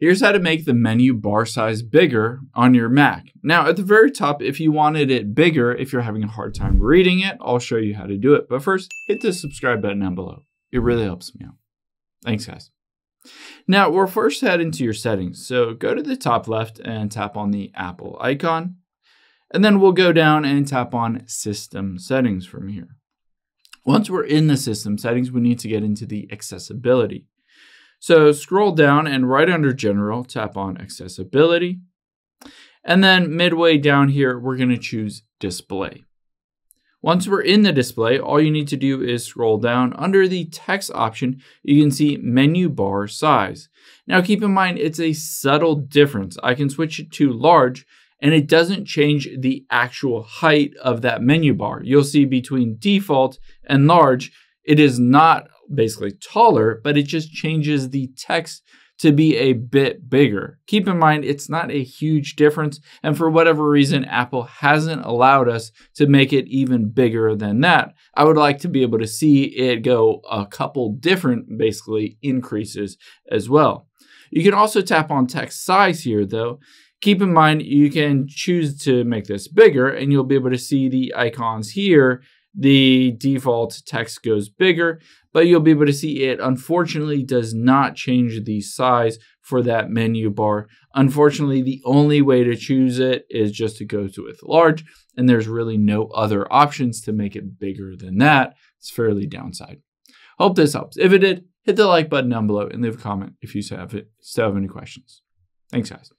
Here's how to make the menu bar size bigger on your Mac. Now, at the very top, if you wanted it bigger, if you're having a hard time reading it, I'll show you how to do it. But first, hit the subscribe button down below. It really helps me out. Thanks, guys. Now, we'll first head into your settings. So go to the top left and tap on the Apple icon. And then we'll go down and tap on System Settings from here. Once we're in the System Settings, we need to get into the Accessibility. So scroll down and right under General, tap on Accessibility. And then midway down here, we're going to choose Display. Once we're in the display, all you need to do is scroll down. Under the text option, you can see menu bar size. Now keep in mind, it's a subtle difference. I can switch it to large and it doesn't change the actual height of that menu bar. You'll see between default and large, it is not basically taller, but it just changes the text to be a bit bigger. Keep in mind, it's not a huge difference, and for whatever reason, Apple hasn't allowed us to make it even bigger than that. I would like to be able to see it go a couple different, basically, increases as well. You can also tap on text size here, though. Keep in mind, you can choose to make this bigger, and you'll be able to see the icons here the default text goes bigger, but you'll be able to see it unfortunately does not change the size for that menu bar. Unfortunately, the only way to choose it is just to go to with large, and there's really no other options to make it bigger than that. It's fairly downside. Hope this helps. If it did, hit the like button down below and leave a comment if you have, it, still have any questions. Thanks, guys.